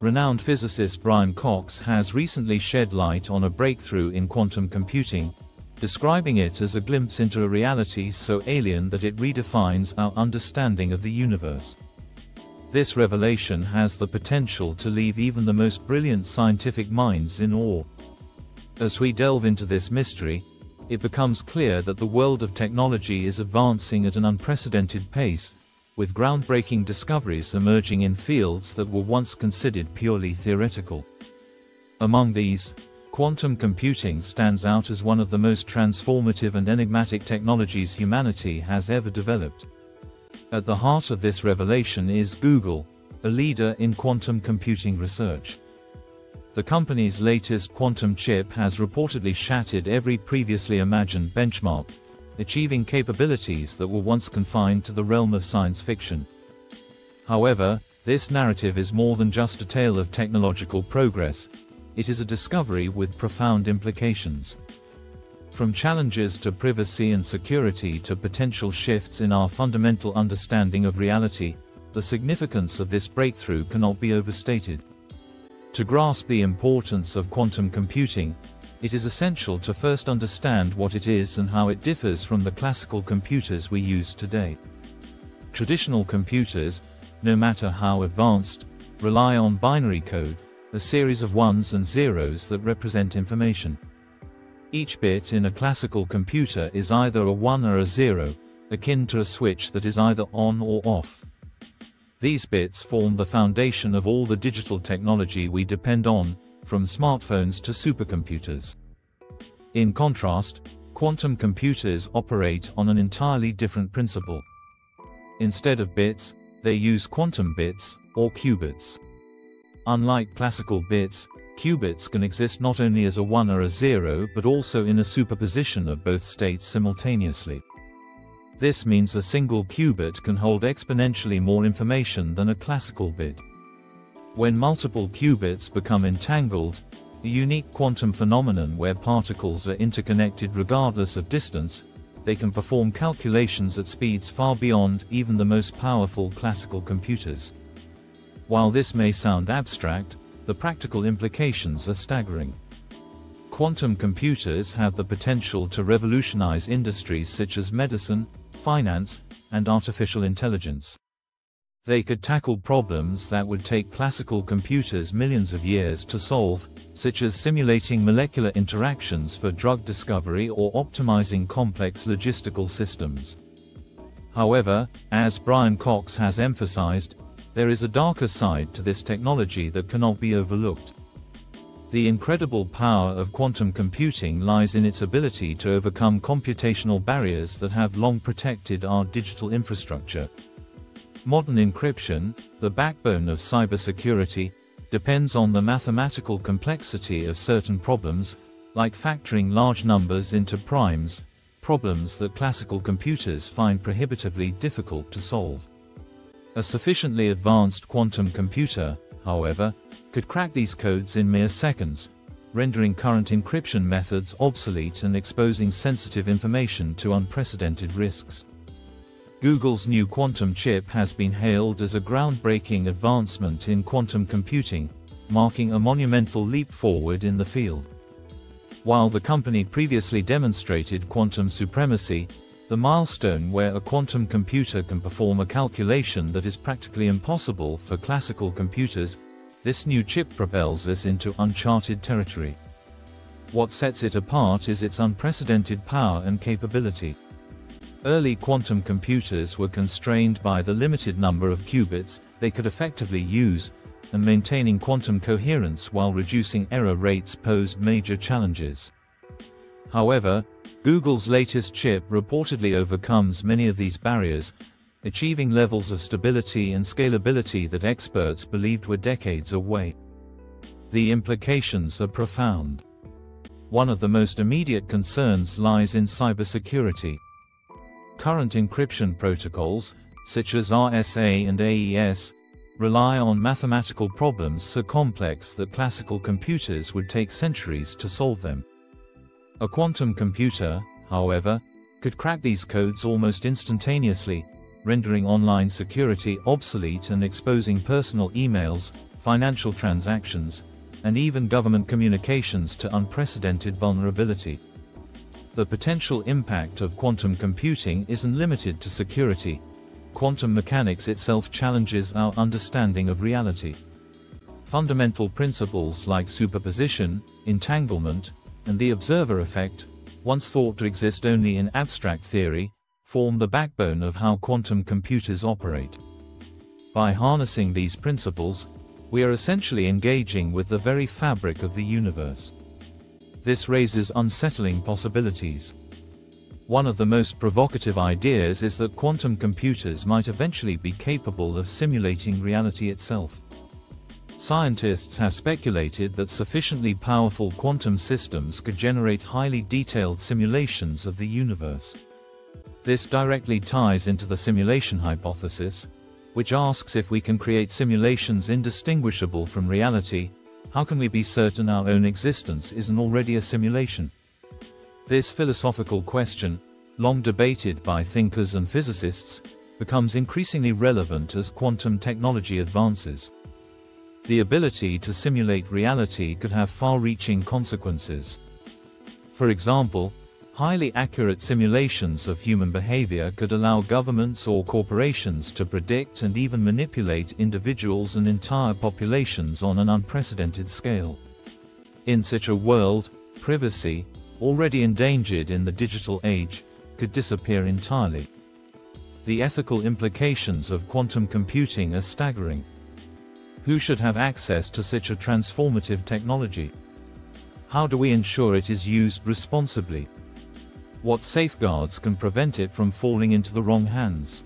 Renowned physicist Brian Cox has recently shed light on a breakthrough in quantum computing, describing it as a glimpse into a reality so alien that it redefines our understanding of the universe. This revelation has the potential to leave even the most brilliant scientific minds in awe. As we delve into this mystery, it becomes clear that the world of technology is advancing at an unprecedented pace, with groundbreaking discoveries emerging in fields that were once considered purely theoretical. Among these, quantum computing stands out as one of the most transformative and enigmatic technologies humanity has ever developed. At the heart of this revelation is Google, a leader in quantum computing research. The company's latest quantum chip has reportedly shattered every previously imagined benchmark, achieving capabilities that were once confined to the realm of science fiction. However, this narrative is more than just a tale of technological progress, it is a discovery with profound implications. From challenges to privacy and security to potential shifts in our fundamental understanding of reality, the significance of this breakthrough cannot be overstated. To grasp the importance of quantum computing, it is essential to first understand what it is and how it differs from the classical computers we use today. Traditional computers, no matter how advanced, rely on binary code, a series of ones and zeros that represent information. Each bit in a classical computer is either a 1 or a 0, akin to a switch that is either on or off. These bits form the foundation of all the digital technology we depend on, from smartphones to supercomputers. In contrast, quantum computers operate on an entirely different principle. Instead of bits, they use quantum bits, or qubits. Unlike classical bits, qubits can exist not only as a 1 or a 0 but also in a superposition of both states simultaneously. This means a single qubit can hold exponentially more information than a classical bit. When multiple qubits become entangled, a unique quantum phenomenon where particles are interconnected regardless of distance, they can perform calculations at speeds far beyond even the most powerful classical computers. While this may sound abstract, the practical implications are staggering. Quantum computers have the potential to revolutionize industries such as medicine, finance, and artificial intelligence. They could tackle problems that would take classical computers millions of years to solve, such as simulating molecular interactions for drug discovery or optimizing complex logistical systems. However, as Brian Cox has emphasized, there is a darker side to this technology that cannot be overlooked. The incredible power of quantum computing lies in its ability to overcome computational barriers that have long protected our digital infrastructure. Modern encryption, the backbone of cybersecurity, depends on the mathematical complexity of certain problems, like factoring large numbers into primes, problems that classical computers find prohibitively difficult to solve. A sufficiently advanced quantum computer, however, could crack these codes in mere seconds, rendering current encryption methods obsolete and exposing sensitive information to unprecedented risks. Google's new quantum chip has been hailed as a groundbreaking advancement in quantum computing, marking a monumental leap forward in the field. While the company previously demonstrated quantum supremacy, the milestone where a quantum computer can perform a calculation that is practically impossible for classical computers, this new chip propels us into uncharted territory. What sets it apart is its unprecedented power and capability. Early quantum computers were constrained by the limited number of qubits they could effectively use, and maintaining quantum coherence while reducing error rates posed major challenges. However, Google's latest chip reportedly overcomes many of these barriers, achieving levels of stability and scalability that experts believed were decades away. The implications are profound. One of the most immediate concerns lies in cybersecurity. Current encryption protocols, such as RSA and AES, rely on mathematical problems so complex that classical computers would take centuries to solve them. A quantum computer, however, could crack these codes almost instantaneously, rendering online security obsolete and exposing personal emails, financial transactions, and even government communications to unprecedented vulnerability. The potential impact of quantum computing isn't limited to security. Quantum mechanics itself challenges our understanding of reality. Fundamental principles like superposition, entanglement, and the observer effect, once thought to exist only in abstract theory, form the backbone of how quantum computers operate. By harnessing these principles, we are essentially engaging with the very fabric of the universe. This raises unsettling possibilities. One of the most provocative ideas is that quantum computers might eventually be capable of simulating reality itself. Scientists have speculated that sufficiently powerful quantum systems could generate highly detailed simulations of the universe. This directly ties into the simulation hypothesis, which asks if we can create simulations indistinguishable from reality, how can we be certain our own existence isn't already a simulation? This philosophical question, long debated by thinkers and physicists, becomes increasingly relevant as quantum technology advances. The ability to simulate reality could have far-reaching consequences. For example, highly accurate simulations of human behavior could allow governments or corporations to predict and even manipulate individuals and entire populations on an unprecedented scale. In such a world, privacy, already endangered in the digital age, could disappear entirely. The ethical implications of quantum computing are staggering. Who should have access to such a transformative technology? How do we ensure it is used responsibly? What safeguards can prevent it from falling into the wrong hands?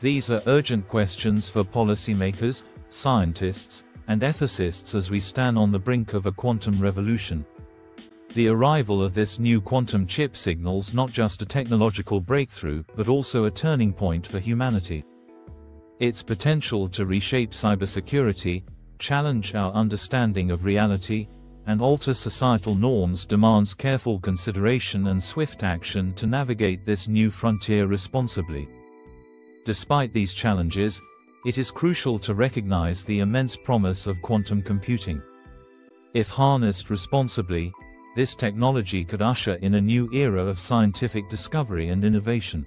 These are urgent questions for policymakers, scientists, and ethicists as we stand on the brink of a quantum revolution. The arrival of this new quantum chip signals not just a technological breakthrough but also a turning point for humanity. Its potential to reshape cybersecurity, challenge our understanding of reality, and alter societal norms demands careful consideration and swift action to navigate this new frontier responsibly. Despite these challenges, it is crucial to recognize the immense promise of quantum computing. If harnessed responsibly, this technology could usher in a new era of scientific discovery and innovation.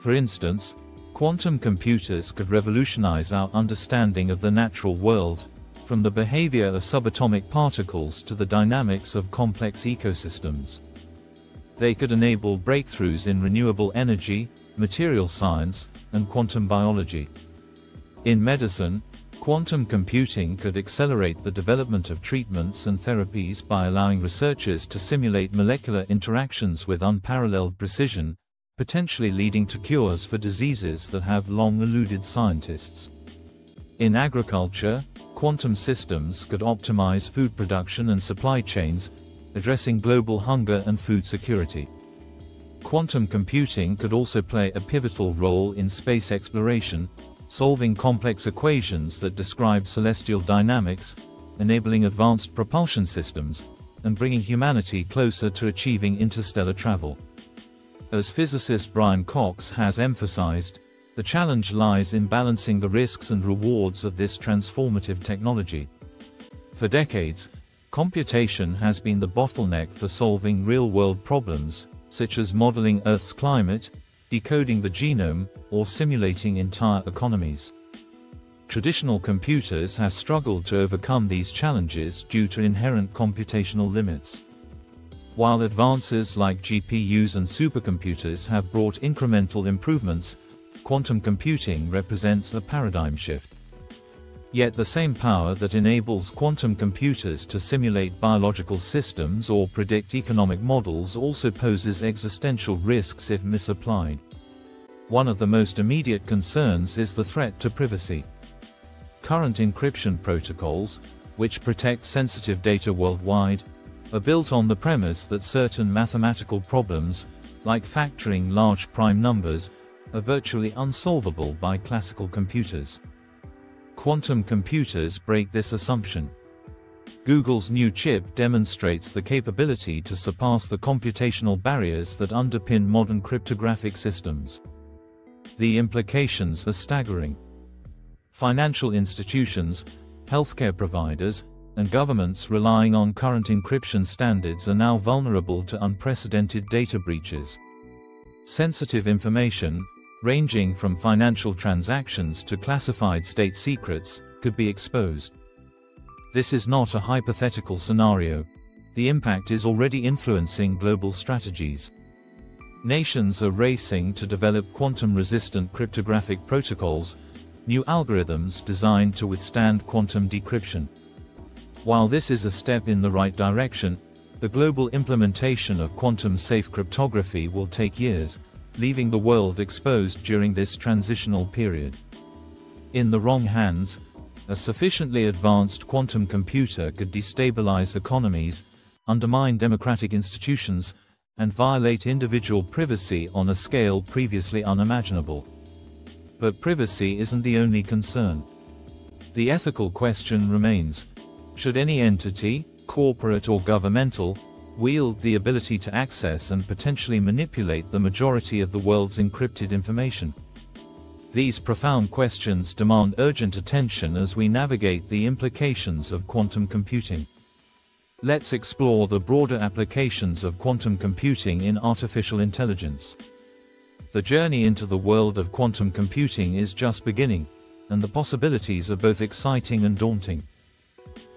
For instance, Quantum computers could revolutionize our understanding of the natural world, from the behavior of subatomic particles to the dynamics of complex ecosystems. They could enable breakthroughs in renewable energy, material science, and quantum biology. In medicine, quantum computing could accelerate the development of treatments and therapies by allowing researchers to simulate molecular interactions with unparalleled precision, potentially leading to cures for diseases that have long eluded scientists. In agriculture, quantum systems could optimize food production and supply chains, addressing global hunger and food security. Quantum computing could also play a pivotal role in space exploration, solving complex equations that describe celestial dynamics, enabling advanced propulsion systems, and bringing humanity closer to achieving interstellar travel. As physicist Brian Cox has emphasized, the challenge lies in balancing the risks and rewards of this transformative technology. For decades, computation has been the bottleneck for solving real-world problems, such as modeling Earth's climate, decoding the genome, or simulating entire economies. Traditional computers have struggled to overcome these challenges due to inherent computational limits. While advances like GPUs and supercomputers have brought incremental improvements, quantum computing represents a paradigm shift. Yet the same power that enables quantum computers to simulate biological systems or predict economic models also poses existential risks if misapplied. One of the most immediate concerns is the threat to privacy. Current encryption protocols, which protect sensitive data worldwide, are built on the premise that certain mathematical problems, like factoring large prime numbers, are virtually unsolvable by classical computers. Quantum computers break this assumption. Google's new chip demonstrates the capability to surpass the computational barriers that underpin modern cryptographic systems. The implications are staggering. Financial institutions, healthcare providers, and governments relying on current encryption standards are now vulnerable to unprecedented data breaches. Sensitive information, ranging from financial transactions to classified state secrets, could be exposed. This is not a hypothetical scenario. The impact is already influencing global strategies. Nations are racing to develop quantum-resistant cryptographic protocols, new algorithms designed to withstand quantum decryption. While this is a step in the right direction, the global implementation of quantum-safe cryptography will take years, leaving the world exposed during this transitional period. In the wrong hands, a sufficiently advanced quantum computer could destabilize economies, undermine democratic institutions, and violate individual privacy on a scale previously unimaginable. But privacy isn't the only concern. The ethical question remains, should any entity, corporate or governmental, wield the ability to access and potentially manipulate the majority of the world's encrypted information? These profound questions demand urgent attention as we navigate the implications of quantum computing. Let's explore the broader applications of quantum computing in artificial intelligence. The journey into the world of quantum computing is just beginning, and the possibilities are both exciting and daunting.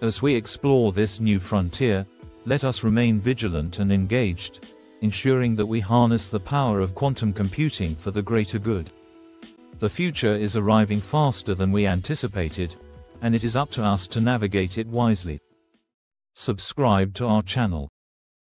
As we explore this new frontier, let us remain vigilant and engaged, ensuring that we harness the power of quantum computing for the greater good. The future is arriving faster than we anticipated, and it is up to us to navigate it wisely. Subscribe to our channel.